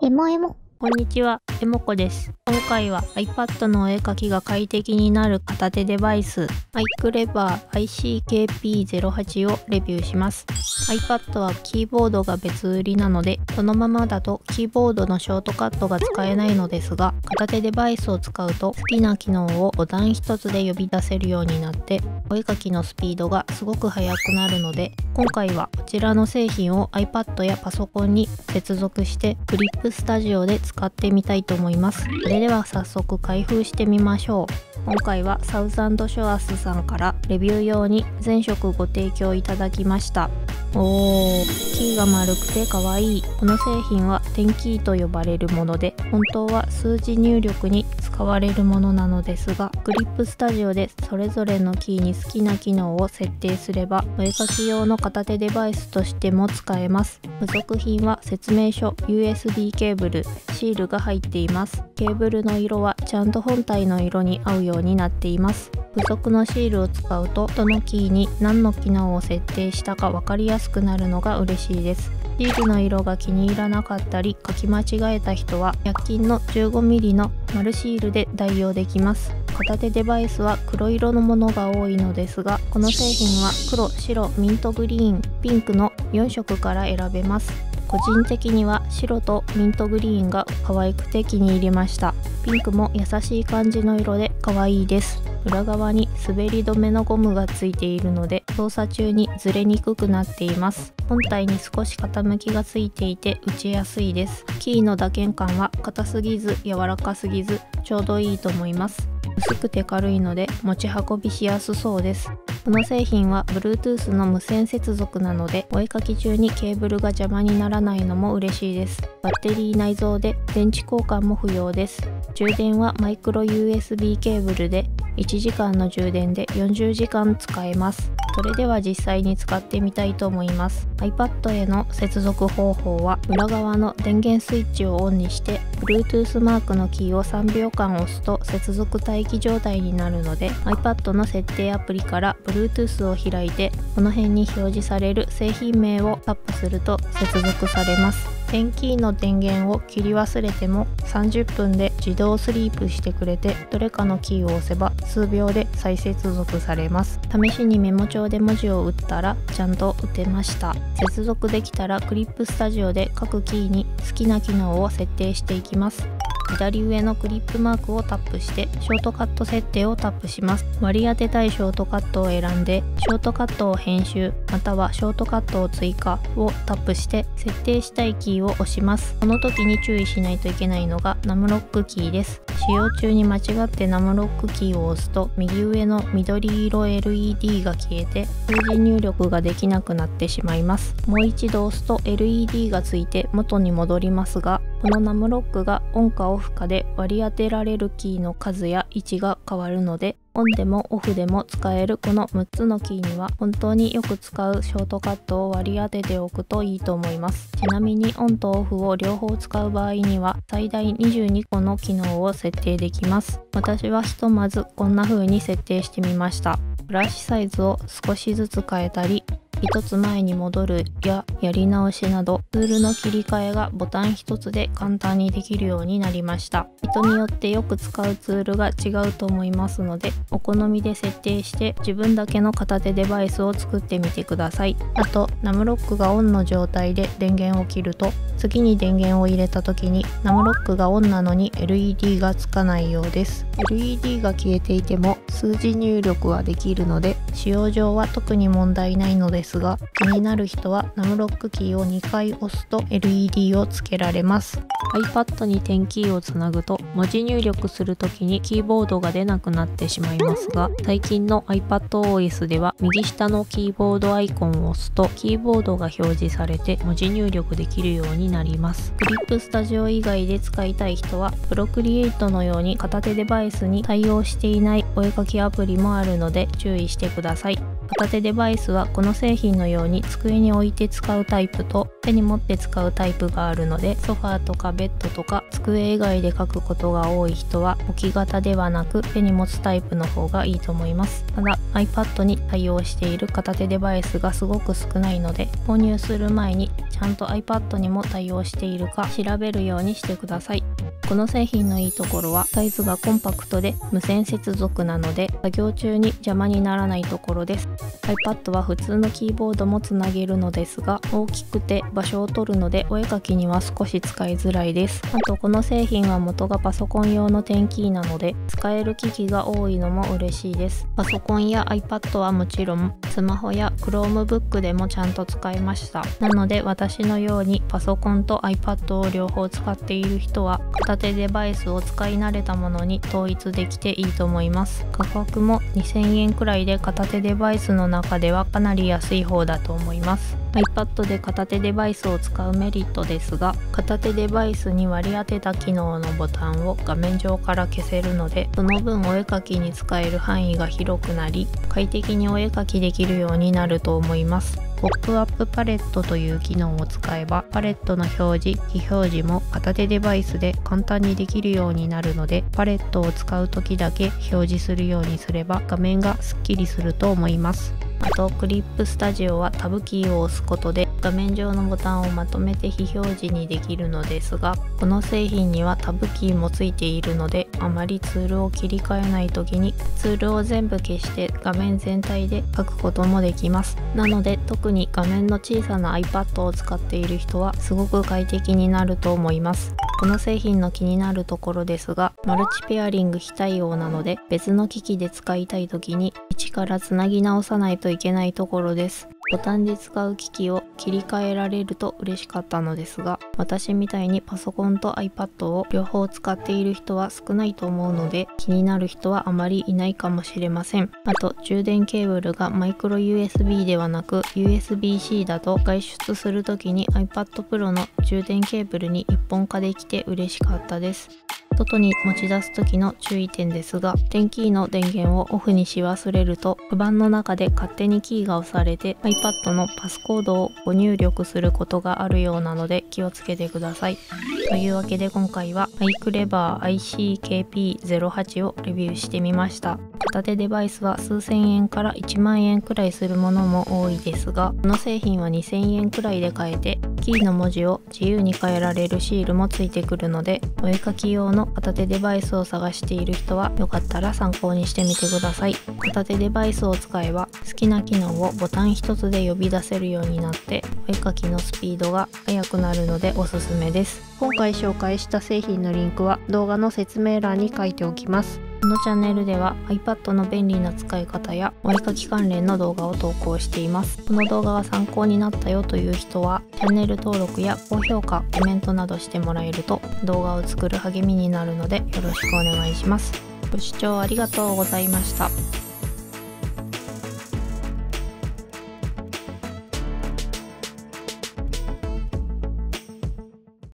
エモエモ。こんにちは、えもこです。今回は iPad のお絵描きが快適になる片手デバイス iClever ICKP08 をレビューします。iPad はキーボードが別売りなので、このままだとキーボードのショートカットが使えないのですが、片手デバイスを使うと好きな機能をボタン一つで呼び出せるようになって、お絵描きのスピードがすごく速くなるので、今回はこちらの製品を iPad やパソコンに接続してクリップスタジオで使ってみたいと思います。それでは早速開封してみましょう。今回はサウザンドショアスさんからレビュー用に全色ご提供いただきました。おー、キーが丸くて可愛いい。この製品は点キーと呼ばれるもので、本当は数字入力に使われるものなのですが、クリップスタジオでそれぞれのキーに好きな機能を設定すれば、お絵描き用の片手デバイスとしても使えます。付属品は説明書、USB ケーブル、シールが入っています。ケーブルの色はちゃんと本体の色に合うようになっています。付属のシールを使うとどのキーに何の機能を設定したか分かりやすくなるのが嬉しいです。シールの色が気に入らなかったり書き間違えた人は100均の 15mm の丸シールで代用できます。片手デバイスは黒色のものが多いのですがこの製品は黒、白、ミントグリーン、ピンクの4色から選べます。個人的には白とミントグリーンが可愛くて気に入りましたピンクも優しい感じの色で可愛いです裏側に滑り止めのゴムがついているので操作中にずれにくくなっています。本体に少し傾きがついていて打ちやすいです。キーの打鍵感は硬すぎず柔らかすぎずちょうどいいと思います。薄くて軽いので持ち運びしやすそうです。この製品は Bluetooth の無線接続なのでお絵描き中にケーブルが邪魔にならないのも嬉しいです。バッテリー内蔵で電池交換も不要です。充電はマイクロ USB ケーブルで1時間の充電で40時間使えます。それでは実際に使ってみたいと思います。iPad への接続方法は裏側の電源スイッチをオンにして Bluetooth マークのキーを3秒間押すと接続待機状態になるので iPad の設定アプリから Bluetooth を開いてこの辺に表示される製品名をタップすると接続されます。点キーの電源を切り忘れても30分で自動スリープしてくれてどれかのキーを押せば数秒で再接続されます。試しにメモ帳で文字を打ったらちゃんと打てました。接続できたらクリップスタジオで各キーに好きな機能を設定していきます。左上のクリップマークをタップしてショートカット設定をタップします。割り当てたいショートカットを選んでショートカットを編集またはショートカットを追加をタップして設定したいキーを押します。この時に注意しないといけないのが Num Lock キーです。使用中に間違って Num Lock キーを押すと右上の緑色 LED が消えて数字入力ができなくなってしまいます。もう一度押すと LED がついて元に戻りますがこの Num Lock がオンかオフかで割り当てられるキーの数や位置が変わるのでオンでもオフでも使えるこの6つのキーには本当によく使うショートカットを割り当てておくといいと思います。ちなみにオンとオフを両方使う場合には最大22個の機能を設定できます。私はひとまずこんな風に設定してみました。ブラシサイズを少しずつ変えたり一つ前に戻るややり直しなどツールの切り替えがボタン一つで簡単にできるようになりました。人によってよく使うツールが違うと思いますのでお好みで設定して自分だけの片手デバイスを作ってみてください。あとナムロックがオンの状態で電源を切ると次に電源を入れた時にナムロックがオンなのに LED がつかないようです。LED が消えていても数字入力はできるので使用上は特に問題ないのです。ですが気になる人はナムロックキーを2回押すと LED をつけられます。iPad に点キーをつなぐと文字入力する時にキーボードが出なくなってしまいますが最近の iPadOS では右下のキーボードアイコンを押すとキーボードが表示されて文字入力できるようになります。クリップスタジオ以外で使いたい人は Procreate のように片手デバイスに対応していないお絵かきアプリもあるので注意してください。片手デバイスはこの製品のように机に置いて使うタイプと手に持って使うタイプがあるのでソファーとかベッドとか机以外で書くことが多い人は置き型ではなく手に持つタイプの方がいいと思います。ただ iPad に対応している片手デバイスがすごく少ないので購入する前にちゃんと iPad にも対応しているか調べるようにしてください。この製品のいいところはサイズがコンパクトで無線接続なので作業中に邪魔にならないところです。iPad は普通のキーボードもつなげるのですが大きくて場所を取るのでお絵かきには少し使いづらいです。あとこの製品は元がパソコン用の点キーなので使える機器が多いのも嬉しいです。パソコンや iPad はもちろんスマホや Chromebook でもちゃんと使えましたなので私のようにパソコンと iPad を両方使っている人は片手デバイスを使い慣れたものに統一できていいと思います。価格も2000円くらいで片手デバイスの中中ではかなり安い方だと思います。iPad で片手デバイスを使うメリットですが片手デバイスに割り当てた機能のボタンを画面上から消せるのでその分お絵かきに使える範囲が広くなり快適にお絵かきできるようになると思います。ポップアップパレットという機能を使えばパレットの表示非表示も片手デバイスで簡単にできるようになるのでパレットを使う時だけ表示するようにすれば画面がすっきりすると思います。あとクリップスタジオはタブキーを押すことで画面上のボタンをまとめて非表示にできるのですがこの製品にはタブキーもついているのであまりツールを切り替えない時にツールを全部消して画面全体で書くこともできます。なので特に画面の小さな iPad を使っている人はすごく快適になると思います。この製品の気になるところですがマルチペアリング非対応なので別の機器で使いたい時に一からつなぎ直さないといけないところです。ボタンで使う機器を切り替えられると嬉しかったのですが私みたいにパソコンと iPad を両方使っている人は少ないと思うので気になる人はあまりいないかもしれません。あと充電ケーブルがマイクロ USB ではなく USB-C だと外出する時に iPad Pro の充電ケーブルに一本化できて嬉しかったです。外に持ち出す時の注意点ですが電気の電源をオフにし忘れるとカバンの中で勝手にキーが押されて iPad のパスコードをご入力することがあるようなので気をつけてください。というわけで今回は iClever ICKP08 をレビューしてみました。片手デバイスは数千円から1万円くらいするものも多いですがこの製品は2000円くらいで買えてキーの文字を自由に変えられるシールもついてくるのでお絵かき用の片手デバイスを探している人はよかったら参考にしてみてください。片手デバイスを使えば好きな機能をボタン一つで呼び出せるようになってお絵かきのスピードが速くなるのでおすすめです。今回紹介した製品のリンクは動画の説明欄に書いておきます。このチャンネルでは iPad の便利な使い方やお絵かき関連の動画を投稿しています。この動画が参考になったよという人はチャンネル登録や高評価コメントなどしてもらえると動画を作る励みになるのでよろしくお願いします。ご視聴ありがとうございました。